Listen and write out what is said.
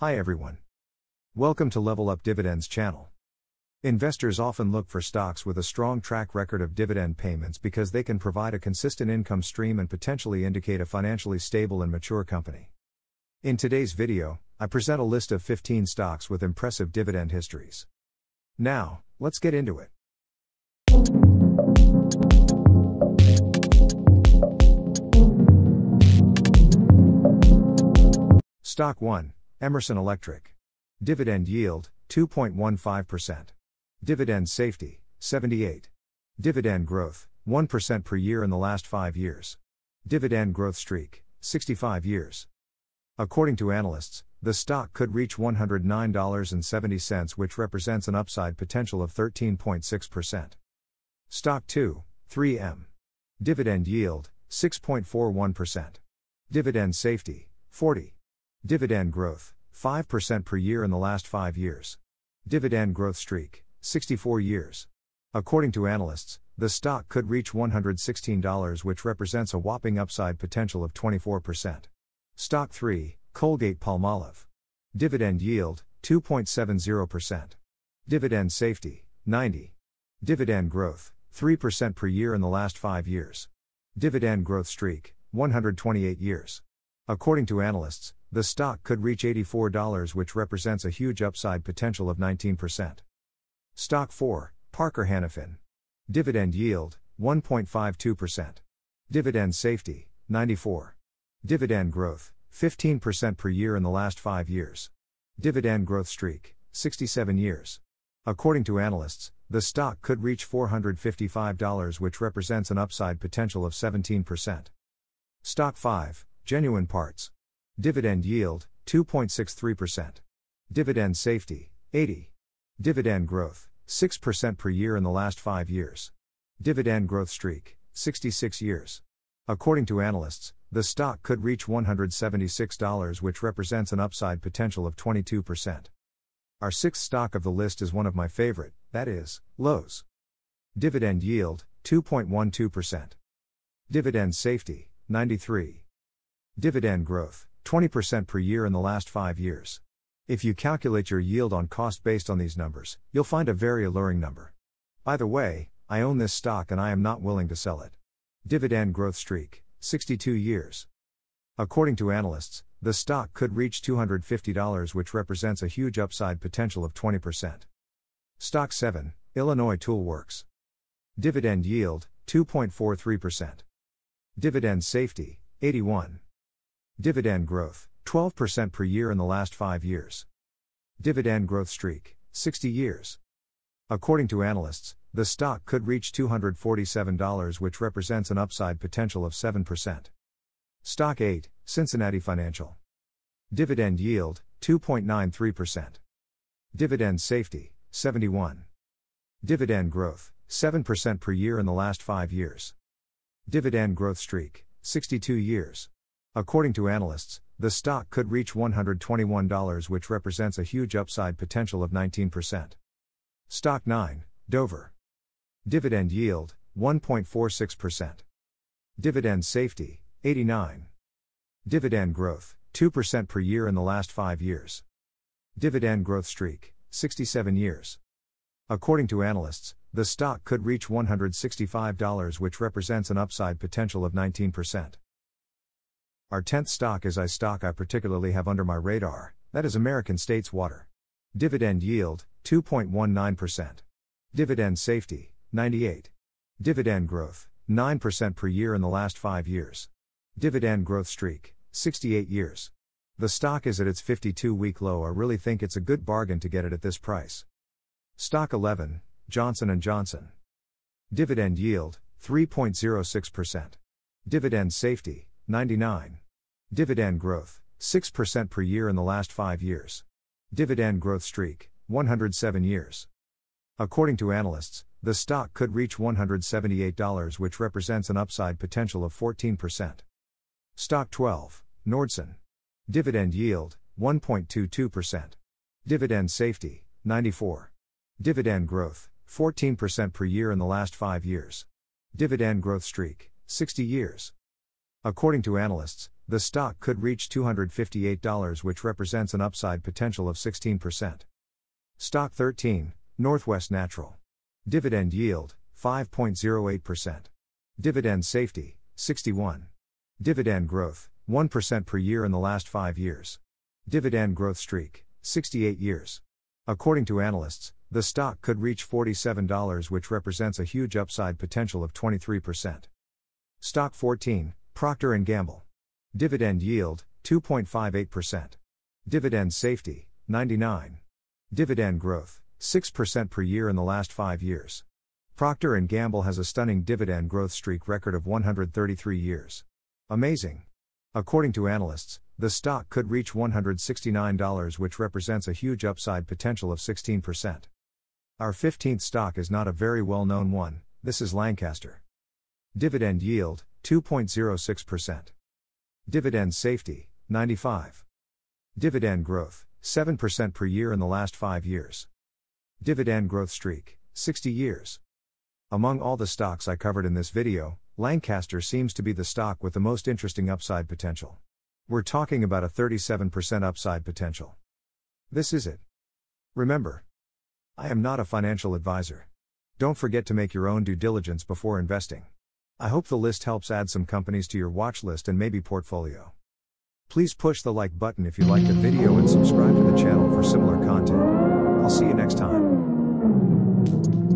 Hi everyone. Welcome to Level Up Dividends channel. Investors often look for stocks with a strong track record of dividend payments because they can provide a consistent income stream and potentially indicate a financially stable and mature company. In today's video, I present a list of 15 stocks with impressive dividend histories. Now, let's get into it. Stock 1 Emerson Electric. Dividend yield 2.15%. Dividend safety 78. Dividend growth 1% per year in the last 5 years. Dividend growth streak 65 years. According to analysts, the stock could reach $109.70, which represents an upside potential of 13.6%. Stock 2, 3M. Dividend yield 6.41%. Dividend safety 40. Dividend growth 5% per year in the last 5 years. Dividend growth streak 64 years. According to analysts, the stock could reach $116, which represents a whopping upside potential of 24%. Stock 3, Colgate Palmolive. Dividend yield 2.70%. Dividend safety 90. Dividend growth 3% per year in the last 5 years. Dividend growth streak 128 years. According to analysts, the stock could reach $84, which represents a huge upside potential of 19%. Stock 4, Parker Hannifin. Dividend yield 1.52%. Dividend safety 94. Dividend growth 15% per year in the last 5 years. Dividend growth streak 67 years. According to analysts, the stock could reach $455, which represents an upside potential of 17%. Stock 5, Genuine Parts. Dividend yield 2.63%. Dividend safety 80. Dividend growth 6% per year in the last 5 years. Dividend growth streak 66 years. According to analysts, the stock could reach $176, which represents an upside potential of 22%. Our sixth stock of the list is one of my favorite, that is, Lowe's. Dividend yield 2.12%. Dividend safety 93. Dividend growth 20% per year in the last 5 years. If you calculate your yield on cost based on these numbers, you'll find a very alluring number. By the way, I own this stock and I am not willing to sell it. Dividend growth streak 62 years. According to analysts, the stock could reach $250, which represents a huge upside potential of 20%. Stock 7, Illinois Tool Works. Dividend yield 2.43%. Dividend safety 81. Dividend growth, 12% per year in the last 5 years. Dividend growth streak, 60 years. According to analysts, the stock could reach $247, which represents an upside potential of 7%. Stock 8, Cincinnati Financial. Dividend yield, 2.93%. Dividend safety, 71. Dividend growth, 7% per year in the last 5 years. Dividend growth streak, 62 years. According to analysts, the stock could reach $121, which represents a huge upside potential of 19%. Stock 9, Dover. Dividend yield, 1.46%. Dividend safety, 89. Dividend growth, 2% per year in the last 5 years. Dividend growth streak, 67 years. According to analysts, the stock could reach $165, which represents an upside potential of 19%. Our 10th stock is I stock I particularly have under my radar, that is American States Water. Dividend yield, 2.19%. Dividend safety, 98. Dividend growth, 9% per year in the last 5 years. Dividend growth streak, 68 years. The stock is at its 52 week low. I really think it's a good bargain to get it at this price. Stock 11, Johnson & Johnson. Dividend yield, 3.06%. Dividend safety, 99. Dividend growth, 6% per year in the last 5 years. Dividend growth streak, 107 years. According to analysts, the stock could reach $178, which represents an upside potential of 14%. Stock 12, Nordson. Dividend yield, 1.22%. Dividend safety, 94. Dividend growth, 14% per year in the last 5 years. Dividend growth streak, 60 years. According to analysts, the stock could reach $258, which represents an upside potential of 16%. Stock 13, Northwest Natural. Dividend yield, 5.08%. Dividend safety, 61. Dividend growth, 1% per year in the last 5 years. Dividend growth streak, 68 years. According to analysts, the stock could reach $47, which represents a huge upside potential of 23%. Stock 14, Procter & Gamble. Dividend yield, 2.58%. Dividend safety, 99. Dividend growth, 6% per year in the last 5 years. Procter & Gamble has a stunning dividend growth streak record of 133 years. Amazing. According to analysts, the stock could reach $169, which represents a huge upside potential of 16%. Our 15th stock is not a very well known one, this is Lancaster. Dividend yield, 2.06%. Dividend safety, 95. Dividend growth, 7% per year in the last 5 years. Dividend growth streak, 60 years. Among all the stocks I covered in this video, Lancaster seems to be the stock with the most interesting upside potential. We're talking about a 37% upside potential. This is it. Remember, I am not a financial advisor. Don't forget to make your own due diligence before investing. I hope the list helps add some companies to your watch list and maybe portfolio. Please push the like button if you liked the video and subscribe to the channel for similar content. I'll see you next time.